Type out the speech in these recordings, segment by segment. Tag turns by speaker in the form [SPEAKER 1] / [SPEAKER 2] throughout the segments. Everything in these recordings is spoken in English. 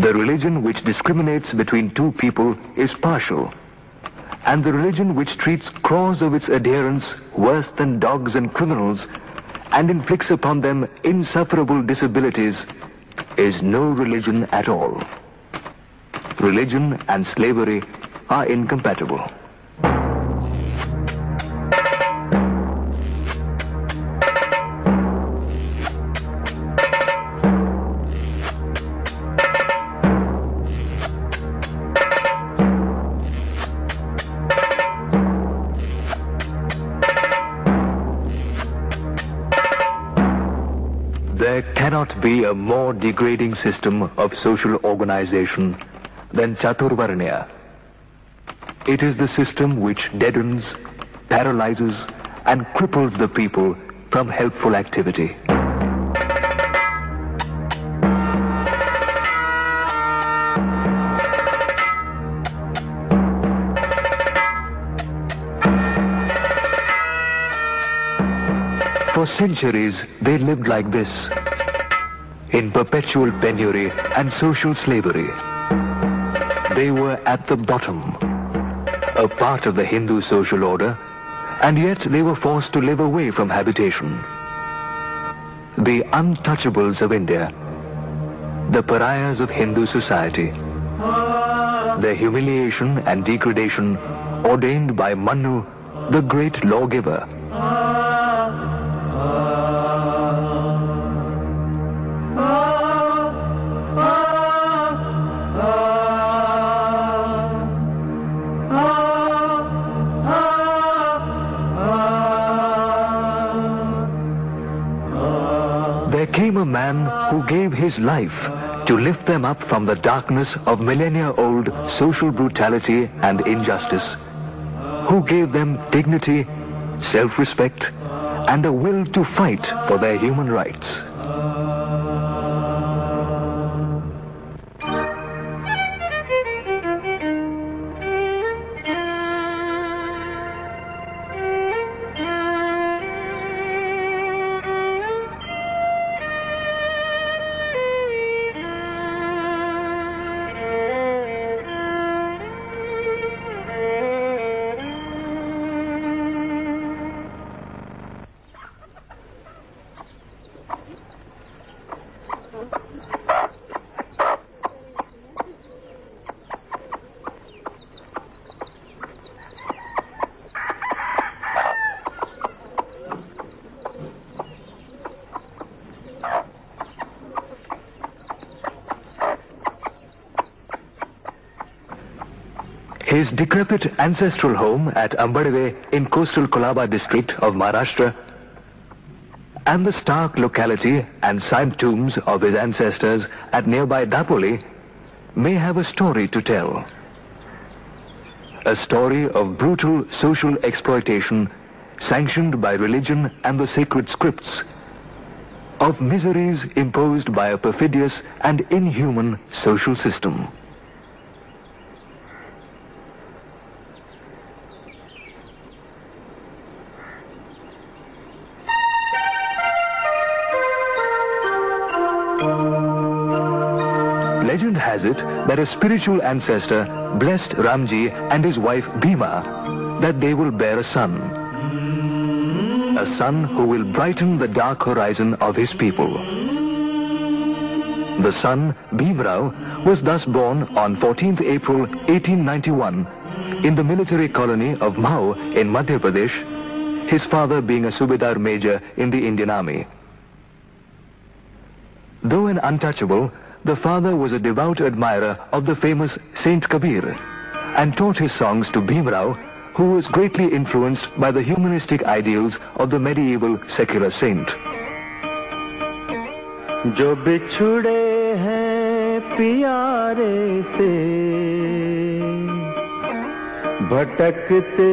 [SPEAKER 1] The religion which discriminates between two people is partial, and the religion which treats crores of its adherents worse than dogs and criminals and inflicts upon them insufferable disabilities is no religion at all. Religion and slavery are incompatible. Cannot be a more degrading system of social organization than Chaturvarnya. It is the system which deadens, paralyzes, and cripples the people from helpful activity. For centuries, they lived like this, in perpetual penury and social slavery. They were at the bottom, a part of the Hindu social order, and yet they were forced to live away from habitation. The untouchables of India, the pariahs of Hindu society, their humiliation and degradation ordained by Manu, the great lawgiver. There came a man who gave his life to lift them up from the darkness of millennia-old social brutality and injustice, who gave them dignity, self-respect, and a will to fight for their human rights. His decrepit ancestral home at Ambadve in coastal Kolaba district of Maharashtra and the stark locality and side tombs of his ancestors at nearby Dapoli may have a story to tell. A story of brutal social exploitation sanctioned by religion and the sacred scripts, of miseries imposed by a perfidious and inhuman social system. Has it that a spiritual ancestor blessed Ramji and his wife Bhima that they will bear a son. A son who will brighten the dark horizon of his people. The son, Bhimrao, was thus born on 14th April 1891 in the military colony of Mhau in Madhya Pradesh, his father being a Subedar major in the Indian Army. Though an untouchable, the father was a devout admirer of the famous Saint Kabir and taught his songs to Bhimrao, who was greatly influenced by the humanistic ideals of the medieval secular saint.
[SPEAKER 2] जो बिछुड़े हैं प्यारे से भटकते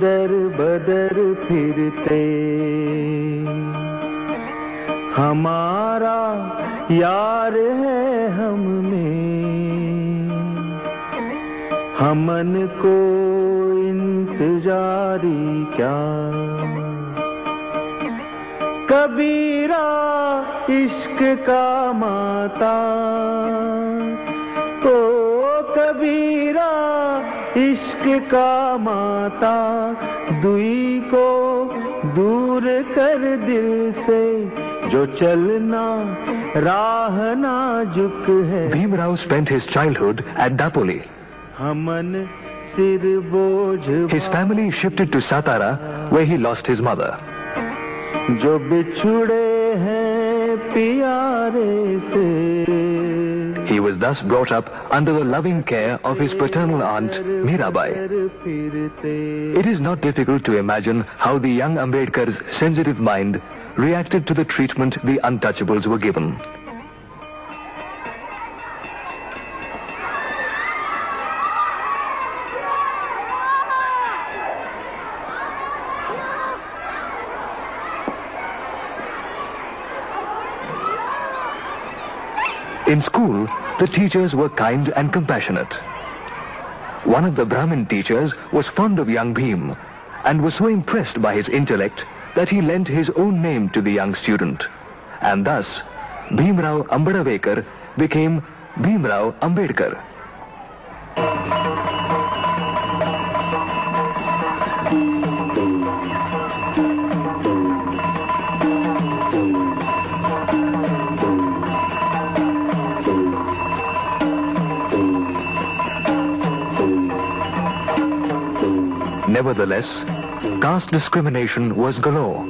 [SPEAKER 2] दर बदर फिरते हमारा यार है हम में। हमन को इंतजारी क्या? कबीरा इश्क का माता। कबीरा इश्क का माता, दुई को दूर कर दिल से। जो चलना राह नाजुक है
[SPEAKER 1] Bhimrao spent his childhood at Dapoli.
[SPEAKER 2] हमन सिर बोझ
[SPEAKER 1] His family shifted to Satara, where he lost his mother.
[SPEAKER 2] जो बिछुड़े हैं प्यारे से
[SPEAKER 1] He was thus brought up under the loving care of his paternal aunt, Mirabai.
[SPEAKER 2] फिरते
[SPEAKER 1] It is not difficult to imagine how the young Ambedkar's sensitive mind reacted to the treatment the untouchables were given. In school, the teachers were kind and compassionate. One of the Brahmin teachers was fond of young Bhim and was so impressed by his intellect that he lent his own name to the young student. And thus, Bhimrao Ambadavekar became Bhimrao Ambedkar. Nevertheless, caste discrimination was galore.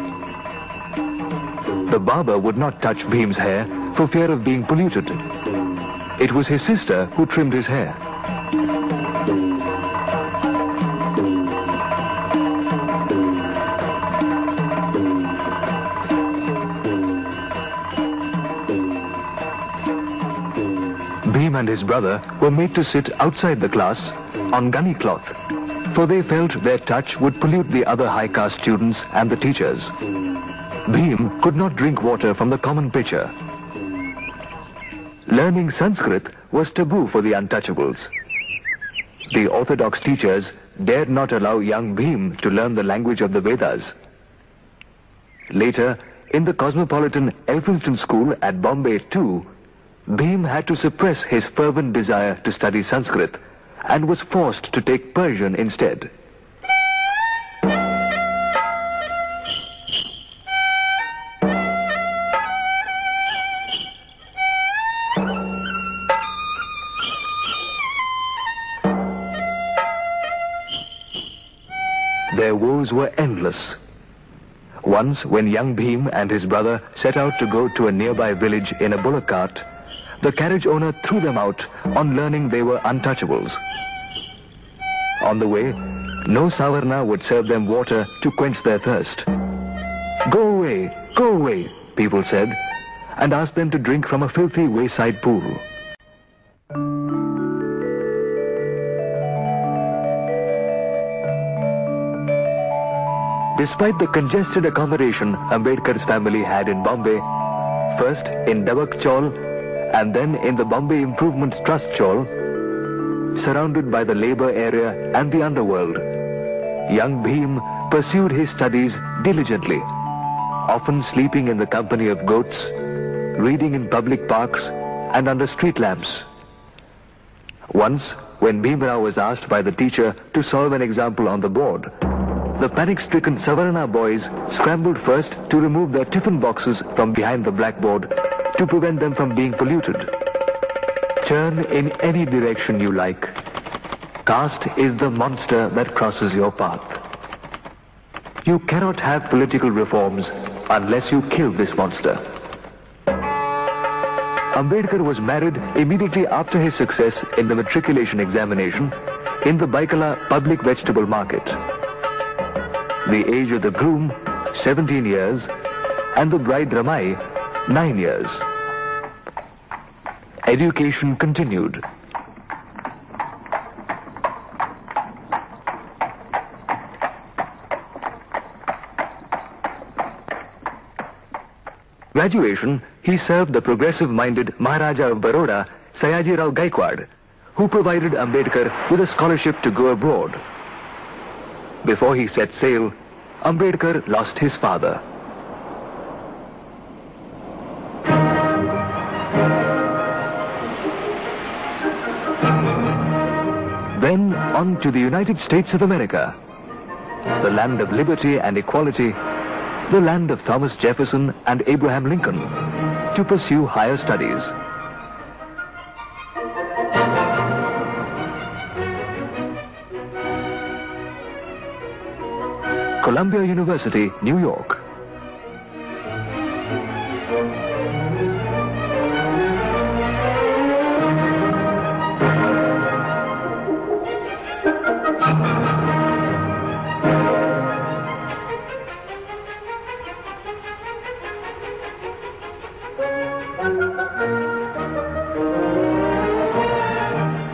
[SPEAKER 1] The barber would not touch Bhim's hair for fear of being polluted. It was his sister who trimmed his hair. Bhim and his brother were made to sit outside the class on gunny cloth, for they felt their touch would pollute the other high caste students and the teachers. Bhim could not drink water from the common pitcher. Learning Sanskrit was taboo for the untouchables. The orthodox teachers dared not allow young Bhim to learn the language of the Vedas. Later, in the cosmopolitan Elphinstone School at Bombay too, Bhim had to suppress his fervent desire to study Sanskrit and was forced to take Persian instead. Their woes were endless. Once, when young Bhim and his brother set out to go to a nearby village in a bullock cart, the carriage owner threw them out on learning they were untouchables. On the way, no Savarna would serve them water to quench their thirst. Go away, go away, people said, and asked them to drink from a filthy wayside pool. Despite the congested accommodation Ambedkar's family had in Bombay, first in Dabak Chawl and then in the Bombay Improvements Trust Chawl, surrounded by the labor area and the underworld, young Bhim pursued his studies diligently, often sleeping in the company of goats, reading in public parks and under street lamps. Once, when Bhimrao was asked by the teacher to solve an example on the board, the panic-stricken Savarna boys scrambled first to remove their tiffin boxes from behind the blackboard to prevent them from being polluted. Turn in any direction you like. Caste is the monster that crosses your path. You cannot have political reforms unless you kill this monster. Ambedkar was married immediately after his success in the matriculation examination in the Byculla public vegetable market. The age of the groom, 17 years, and the bride Ramai, 9 years. Education continued. Graduation, he served the progressive-minded Maharaja of Baroda, Sayaji Rao Gaikwad, who provided Ambedkar with a scholarship to go abroad. Before he set sail, Ambedkar lost his father. To the United States of America, the land of liberty and equality, the land of Thomas Jefferson and Abraham Lincoln, to pursue higher studies. Columbia University, New York.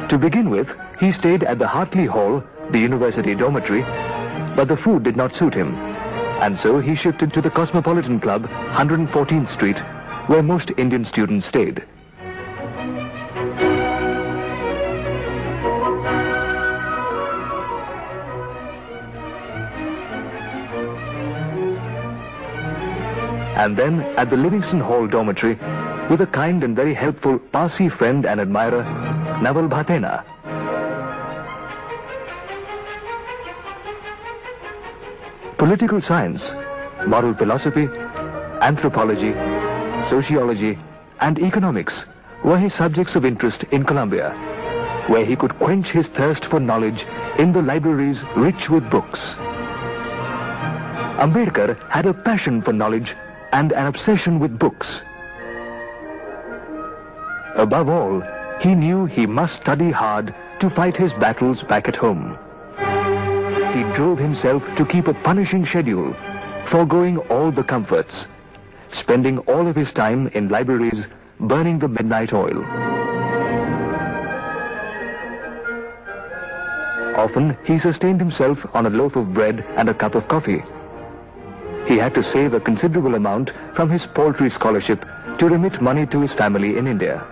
[SPEAKER 1] To begin with, he stayed at the Hartley Hall, the university dormitory, but the food did not suit him. And so he shifted to the Cosmopolitan Club, 114th Street, where most Indian students stayed. And then at the Livingston Hall dormitory, with a kind and very helpful Parsi friend and admirer, Naval Bhathena. Political science, moral philosophy, anthropology, sociology, and economics were his subjects of interest in Columbia, where he could quench his thirst for knowledge in the libraries rich with books. Ambedkar had a passion for knowledge and an obsession with books. Above all, he knew he must study hard to fight his battles back at home. He drove himself to keep a punishing schedule, foregoing all the comforts, spending all of his time in libraries burning the midnight oil. Often he sustained himself on a loaf of bread and a cup of coffee. He had to save a considerable amount from his paltry scholarship to remit money to his family in India.